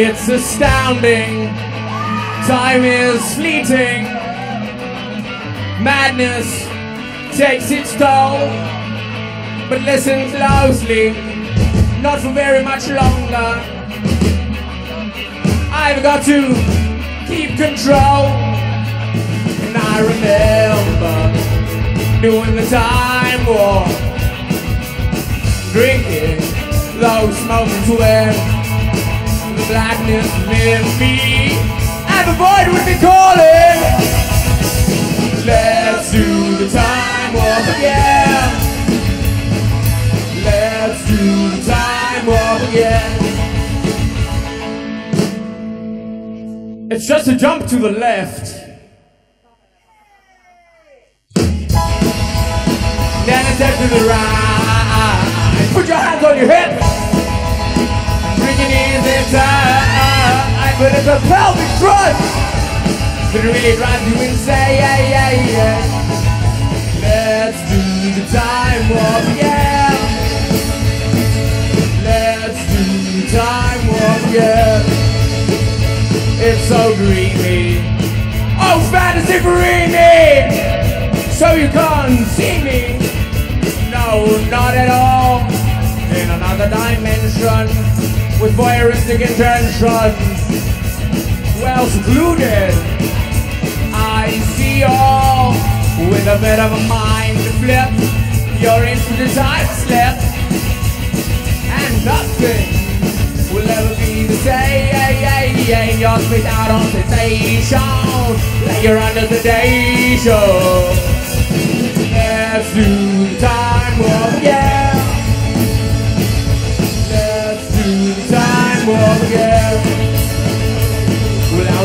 It's astounding. Time is fleeting. Madness takes its toll. But listen closely, not for very much longer. I've got to keep control. And I remember doing the time warp, drinking moments when the blackness in me and the void would be calling. Let's do the time warp again. Let's do the time warp again. It's just a jump to the left. Then a step to the right. Put your hands on your hips. But it's a pelvic thrust that really drives you insane. Yeah, yeah, yeah. Let's do the time warp, yeah. Let's do the time warp, yeah. It's so dreamy. Oh, fantasy dreamy. So you can't see me. No, not at all. In another dimension with voyeuristic intentions. Well secluded. I see all with a bit of a mind flip. You're into the time slip. And nothing will ever be the same. You're spit out on sensation. Like you're under sedation. Let's do time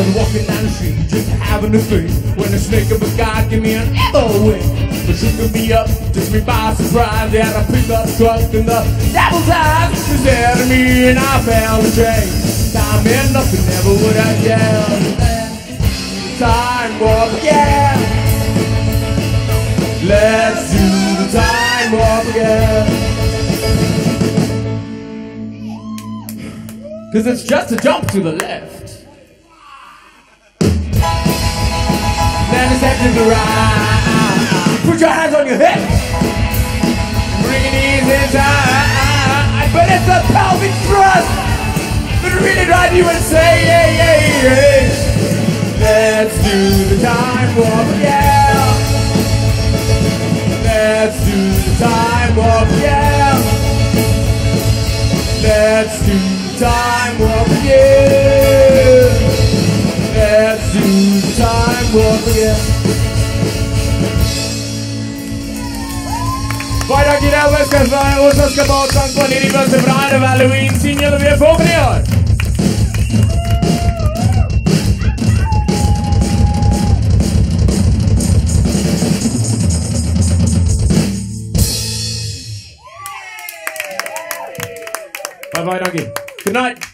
was walking down the street, just having a think. When a snake of a guy gave me an elbow. But shook me up, took me by surprise. They had a pickup truck and the devil's eyes. She said to me, and I found the train. Time and nothing ever would I yell. Time warp again. Let's do the time warp again. Cause it's just a jump to the left. Then a step to the right. Put your hands on your hips. Bring your knees inside. But it's a pelvic thrust that really drives you insane. Let's do the time warp again. Let's do the time warp again. Let's do the time warp again. Och så ska bakan på ner i bussen för Arv Halloween med i år. Bye bye, doggy. Good night.